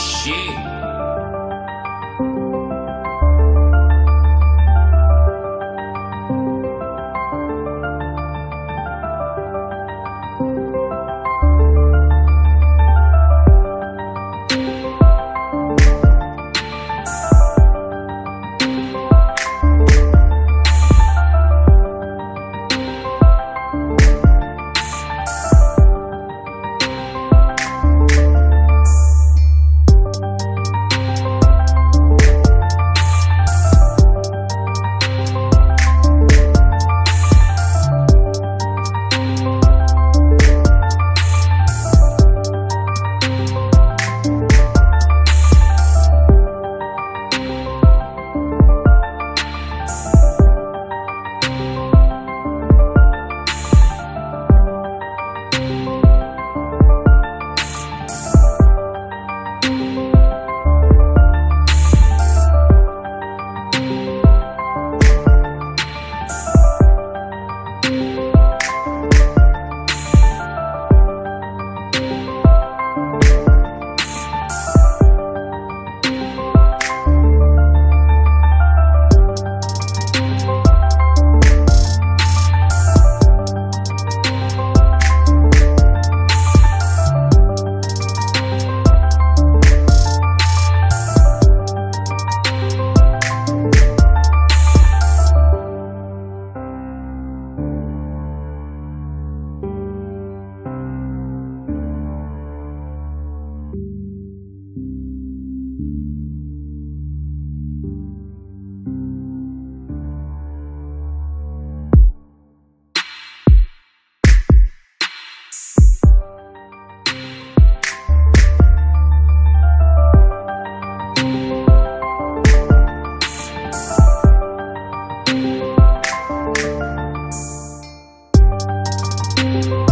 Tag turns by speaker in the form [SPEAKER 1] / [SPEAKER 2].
[SPEAKER 1] She. Thank you.